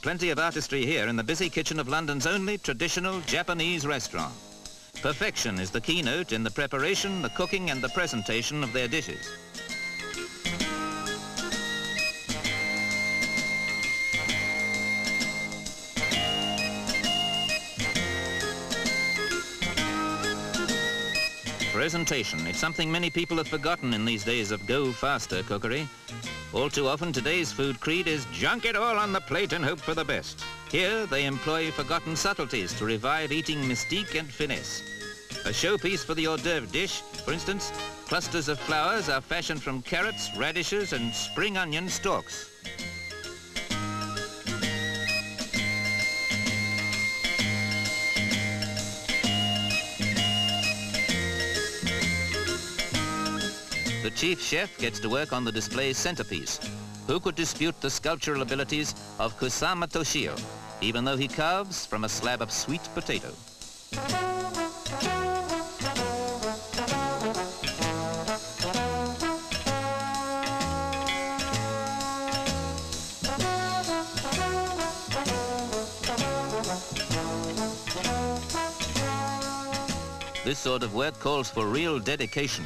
Plenty of artistry here in the busy kitchen of London's only traditional Japanese restaurant. Perfection is the keynote in the preparation, the cooking and the presentation of their dishes. Presentation. It's something many people have forgotten in these days of go-faster cookery. All too often, today's food creed is junk it all on the plate and hope for the best. Here, they employ forgotten subtleties to revive eating mystique and finesse. A showpiece for the hors d'oeuvre dish, for instance, clusters of flowers are fashioned from carrots, radishes and spring onion stalks. The chief chef gets to work on the display's centerpiece. Who could dispute the sculptural abilities of Kusama Toshio, even though he carves from a slab of sweet potato? This sort of work calls for real dedication.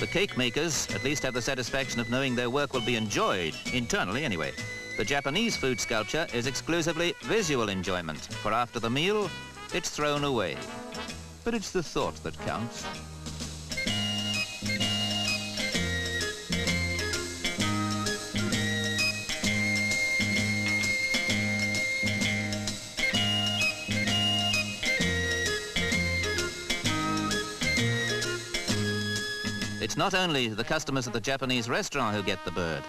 The cake makers at least have the satisfaction of knowing their work will be enjoyed, internally anyway. The Japanese food sculpture is exclusively visual enjoyment, for after the meal, it's thrown away. But it's the thought that counts. It's not only the customers at the Japanese restaurant who get the bird.